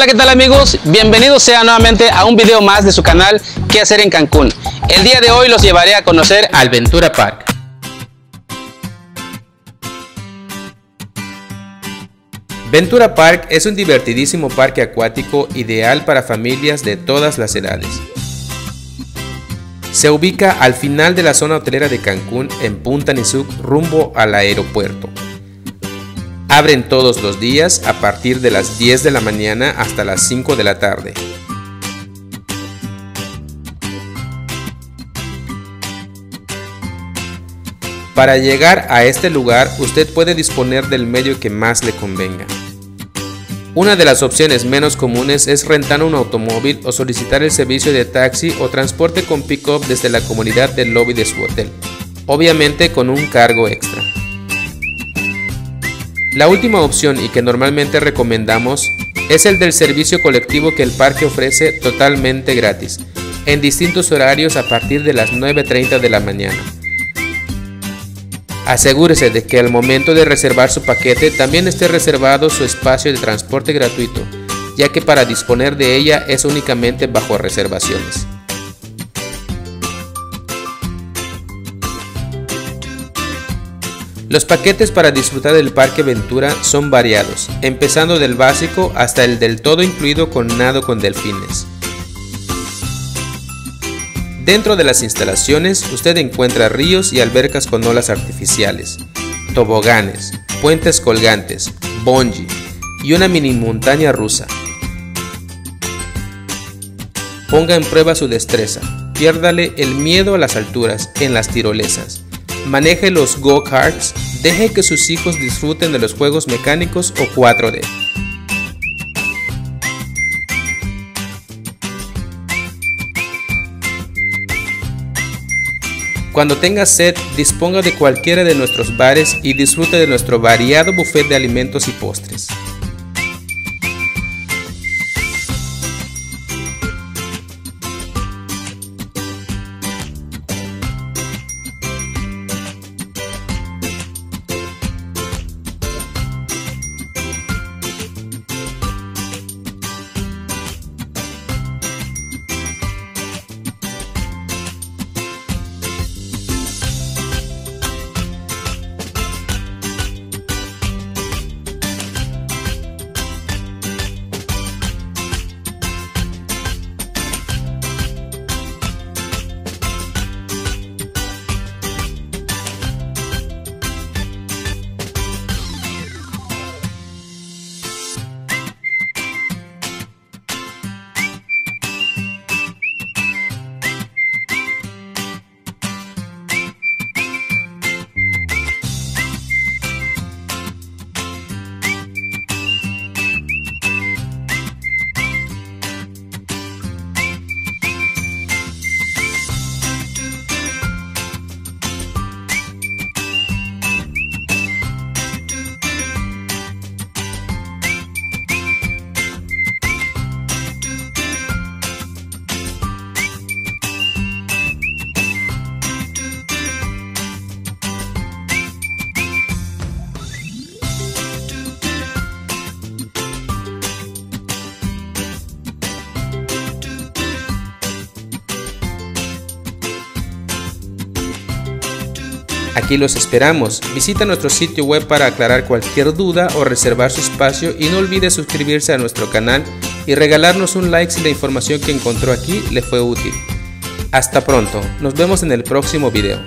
Hola, ¿qué tal amigos? Bienvenidos sean nuevamente a un video más de su canal ¿Qué hacer en Cancún? El día de hoy los llevaré a conocer al Ventura Park. Ventura Park es un divertidísimo parque acuático ideal para familias de todas las edades. Se ubica al final de la zona hotelera de Cancún en Punta Nizuc rumbo al aeropuerto. Abren todos los días a partir de las 10 de la mañana hasta las 5 de la tarde. Para llegar a este lugar usted puede disponer del medio que más le convenga. Una de las opciones menos comunes es rentar un automóvil o solicitar el servicio de taxi o transporte con pick-up desde la comunidad del lobby de su hotel, obviamente con un cargo extra. La última opción y que normalmente recomendamos es el del servicio colectivo que el parque ofrece totalmente gratis, en distintos horarios a partir de las 9.30 de la mañana. Asegúrese de que al momento de reservar su paquete también esté reservado su espacio de transporte gratuito, ya que para disponer de ella es únicamente bajo reservaciones. Los paquetes para disfrutar del Parque Ventura son variados, empezando del básico hasta el del todo incluido con nado con delfines. Dentro de las instalaciones usted encuentra ríos y albercas con olas artificiales, toboganes, puentes colgantes, bungee y una mini montaña rusa. Ponga en prueba su destreza, piérdale el miedo a las alturas en las tirolesas, maneje los go-karts, deje que sus hijos disfruten de los juegos mecánicos o 4D. Cuando tenga sed, disponga de cualquiera de nuestros bares y disfrute de nuestro variado buffet de alimentos y postres. Aquí los esperamos. Visita nuestro sitio web para aclarar cualquier duda o reservar su espacio y no olvide suscribirse a nuestro canal y regalarnos un like si la información que encontró aquí le fue útil. Hasta pronto, nos vemos en el próximo video.